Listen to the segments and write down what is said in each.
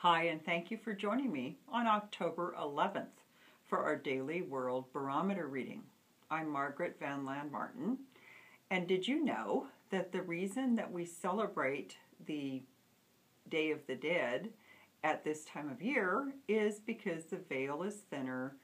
Hi, and thank you for joining me on October 11th for our daily World Barometer reading. I'm Margaret VanLaanMartin, and did you know that the reason that we celebrate the Day of the Dead at this time of year is because the veil is thinner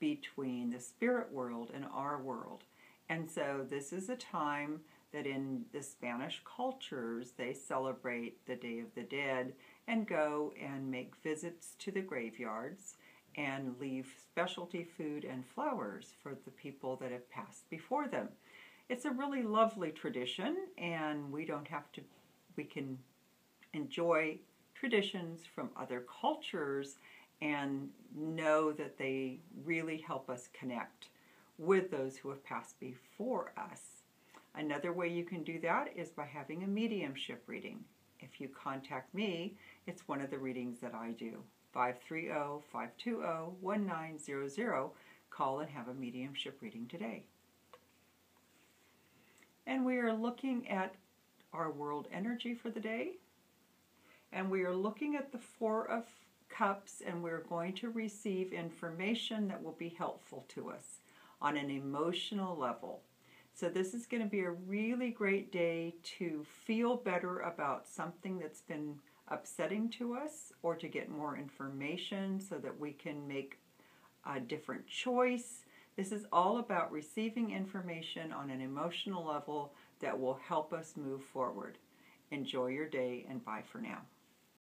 between the spirit world and our world. And so this is a time that in the Spanish cultures they celebrate the Day of the Dead and go and make visits to the graveyards and leave specialty food and flowers for the people that have passed before them. It's a really lovely tradition and we don't have to, we can enjoy traditions from other cultures and know that they really help us connect with those who have passed before us. Another way you can do that is by having a mediumship reading. If you contact me, it's one of the readings that I do. 530-520-1900. Call and have a mediumship reading today. And we are looking at our world energy for the day. And we are looking at the Four of Cups and we're going to receive information that will be helpful to us on an emotional level. So this is going to be a really great day to feel better about something that's been upsetting to us or to get more information so that we can make a different choice. This is all about receiving information on an emotional level that will help us move forward. Enjoy your day and bye for now.